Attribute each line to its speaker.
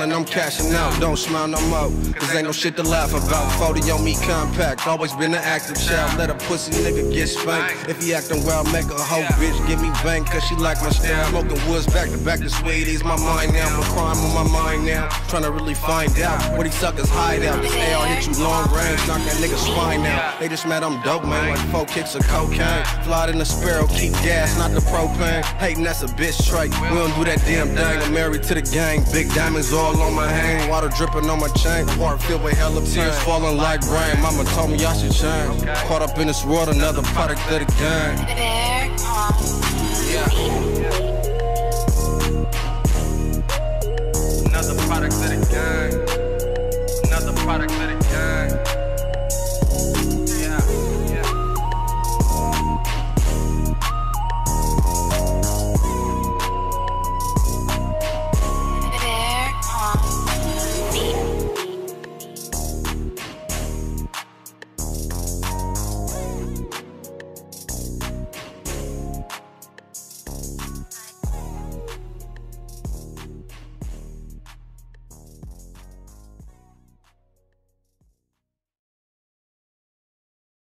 Speaker 1: ballin', I'm cashing out. Don't smile no more, cause ain't no shit to laugh about. 40 on me compact, always been an active child. Let a pussy nigga get spanked. If he acting well, make a hoe bitch give me bank, cause she like my style. Smoking woods back to back to sweeties, my mind now. My crime on my mind now. Tryna really find out what these suckers hide out. This AR hit you long knock that nigga spine out. They just mad I'm dope, man, like four kicks of cocaine. Fly in the sparrow, keep gas, not the propane. Hating, that's a bitch trait. We don't do that damn thing. I'm married to the gang. Big diamonds all on my hand. Water dripping on my chain. Heart filled with hella tears falling like rain. Mama told me I should change. Caught up in this world, another product of the game. Yeah. Another product of the gang. Another product of the gang.